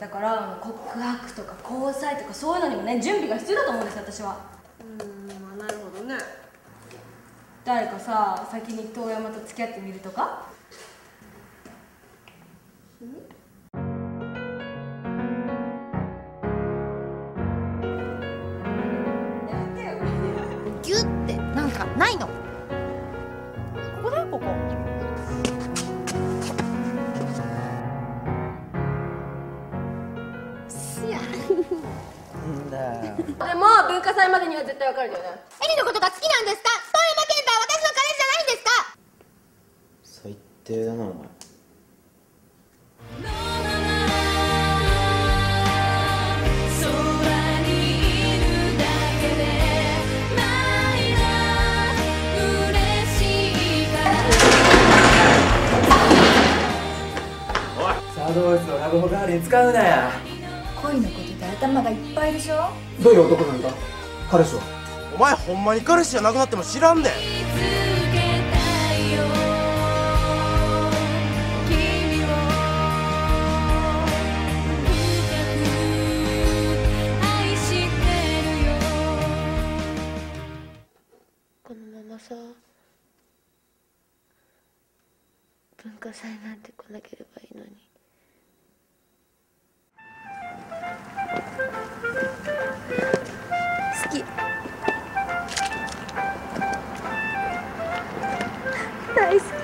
だから告白とか交際とかそういうのにもね準備が必要だと思うんです私は。うんまあなるほどね。誰かさ先に遠山と付き合ってみるとか？ギュッて。なんかないの？んだでも文化祭までには絶対別れるよねエリのことが好きなんですか？遠山健太は私の彼氏じゃないんですか？最低だなお前。サードボイスをラブホ代わりに使うなや恋のことで頭がいっぱいでしょ？どういう男なんだ？彼氏は？お前ほんまに彼氏じゃなくなっても知らんで。このままさ文化祭なんて来なければいいのに guys.